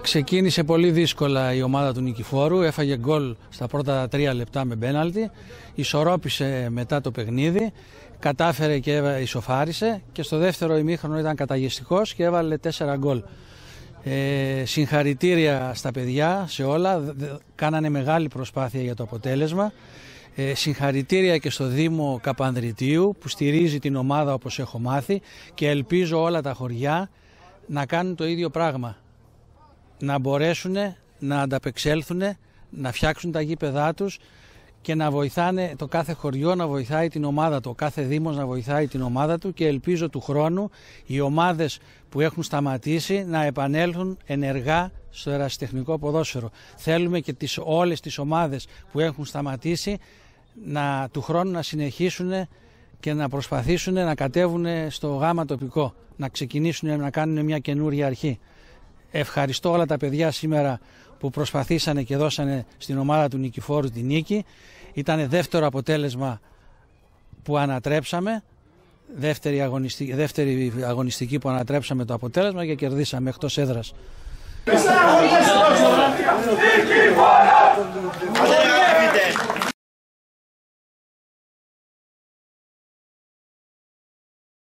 ξεκίνησε πολύ δύσκολα η ομάδα του Νικηφόρου. Έφαγε γκολ στα πρώτα τρία λεπτά με μπέναλτι. Ισορρόπησε μετά το παιχνίδι. Κατάφερε και ισοφάρισε. Και στο δεύτερο ημίχρονο ήταν καταγιστικός και έβαλε τέσσερα γκολ. Ε, συγχαρητήρια στα παιδιά σε όλα. Κάνανε μεγάλη προσπάθεια για το αποτέλεσμα. Ε, συγχαρητήρια και στο Δήμο Καπανδριτίου που στηρίζει την ομάδα όπως έχω μάθει και ελπίζω όλα τα χωριά να κάνουν το ίδιο πράγμα. Να μπορέσουν να ανταπεξέλθουν, να φτιάξουν τα γήπεδά τους και να βοηθάνε το κάθε χωριό να βοηθάει την ομάδα του, ο κάθε δήμος να βοηθάει την ομάδα του και ελπίζω του χρόνου οι ομάδες που έχουν σταματήσει να επανέλθουν ενεργά στο ερασιτεχνικό ποδόσφαιρο. Θέλουμε και τις, όλες τις ομάδες που έχουν σταματήσει να, του χρόνου να συνεχίσουν και να προσπαθήσουν να κατέβουν στο γάμα τοπικό, να ξεκινήσουν να κάνουν μια καινούρια αρχή. Ευχαριστώ όλα τα παιδιά σήμερα που προσπαθήσανε και δώσανε στην ομάδα του Νικηφόρου την νίκη. Ήταν δεύτερο αποτέλεσμα που ανατρέψαμε, δεύτερη αγωνιστική, δεύτερη αγωνιστική που ανατρέψαμε το αποτέλεσμα και κερδίσαμε εκτός έδρας.